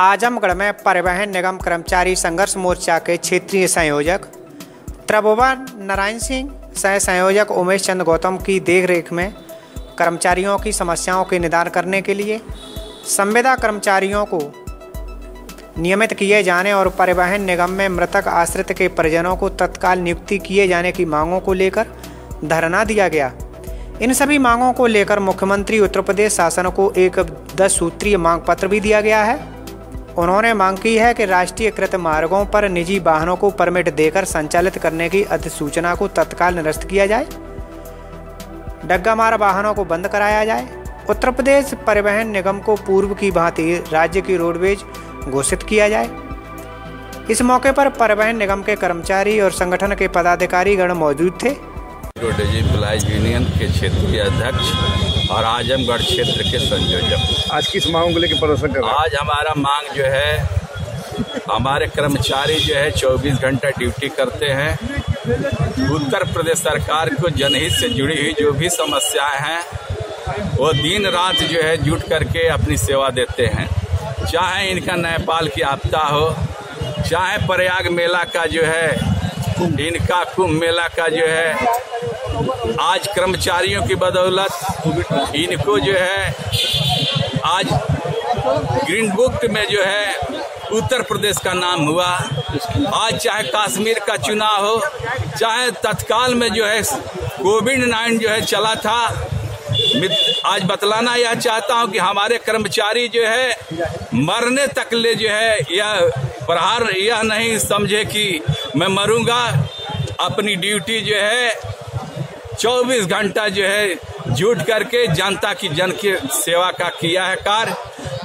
आजमगढ़ में परिवहन निगम कर्मचारी संघर्ष मोर्चा के क्षेत्रीय संयोजक त्रिभुवन नारायण सिंह सह संयोजक उमेश चंद गौतम की देखरेख में कर्मचारियों की समस्याओं के निदान करने के लिए संविदा कर्मचारियों को नियमित किए जाने और परिवहन निगम में मृतक आश्रित के परिजनों को तत्काल नियुक्ति किए जाने की मांगों को लेकर धरना दिया गया। इन सभी मांगों को लेकर मुख्यमंत्री उत्तर प्रदेश शासन को एक दस सूत्रीय मांग पत्र भी दिया गया है। उन्होंने मांग की है कि राष्ट्रीयकृत मार्गों पर निजी वाहनों को परमिट देकर संचालित करने की अधिसूचना को तत्काल निरस्त किया जाए। डग्गामार वाहनों को बंद कराया जाए। उत्तर प्रदेश परिवहन निगम को पूर्व की भांति राज्य की रोडवेज़ घोषित किया जाए। इस मौके पर परिवहन निगम के कर्मचारी और संगठन के पदाधिकारी गण मौजूद थे। रोडेज एम्प्लाइज यूनियन के क्षेत्रीय अध्यक्ष और आजमगढ़ क्षेत्र के संयोजक। आज किस मांग को लेकर प्रदर्शन कर आज हमारा मांग जो है हमारे कर्मचारी जो है 24 घंटा ड्यूटी करते हैं। उत्तर प्रदेश सरकार को जनहित से जुड़ी हुई जो भी समस्याएँ हैं वो दिन रात जो है जुट करके अपनी सेवा देते हैं। चाहे इनका नेपाल की आपदा हो चाहे प्रयाग मेला का जो है इनका कुंभ मेला का जो है, आज कर्मचारियों की बदौलत, इनको जो है, आज ग्रीन बुक में जो है, उत्तर प्रदेश का नाम हुआ। आज चाहे कश्मीर का चुनाव हो, चाहे तत्काल में जो है, कोविड नाइन जो है चला था आज बतलाना यह चाहता हूँ कि हमारे कर्मचारी जो है, मरने तक ले जो है यह प्रहार यह नहीं समझे कि मैं मरूँगा। अपनी ड्यूटी जो है 24 घंटा जो है जुट करके जनता की, जन की सेवा का किया है कार्य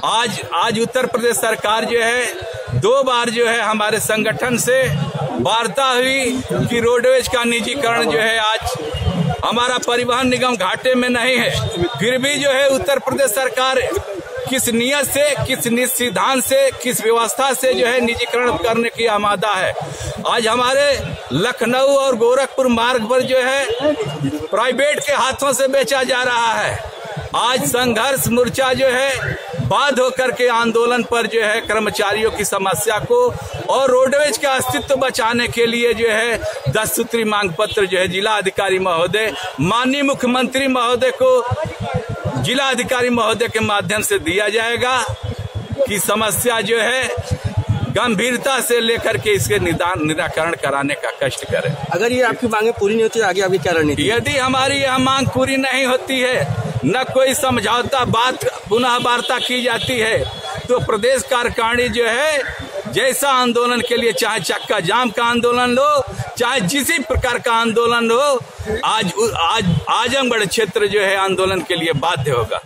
आज आज उत्तर प्रदेश सरकार जो है, दो बार जो है हमारे संगठन से वार्ता हुई कि रोडवेज़ का निजीकरण जो है आज हमारा परिवहन निगम घाटे में नहीं है। फिर भी जो है उत्तर प्रदेश सरकार किस नियत से, किस सिद्धांत से, किस व्यवस्था से जो है निजीकरण करने की आमादा है। आज हमारे लखनऊ और गोरखपुर मार्ग पर जो है प्राइवेट के हाथों से बेचा जा रहा है। आज संघर्ष मोर्चा जो है बाध होकर के आंदोलन पर जो है कर्मचारियों की समस्या को और रोडवेज़ का अस्तित्व बचाने के लिए जो है दस सूत्री मांग पत्र जो है जिला अधिकारी महोदय, माननीय मुख्यमंत्री महोदय को जिला अधिकारी महोदय के माध्यम से दिया जाएगा कि समस्या जो है गंभीरता से लेकर के इसके निदान निराकरण कराने का कष्ट करें। अगर ये आपकी मांगे पूरी नहीं होती आगे आपकी क्या रणनीति यदि हमारी यह मांग पूरी नहीं होती है न कोई समझौता बात पुनः वार्ता की जाती है तो प्रदेश कार्यकारिणी जो है जैसा आंदोलन के लिए चाहे चक्का जाम का आंदोलन लो चाहे जिस प्रकार का आंदोलन हो, आज आज आजमगढ़ क्षेत्र जो है आंदोलन के लिए बाध्य होगा।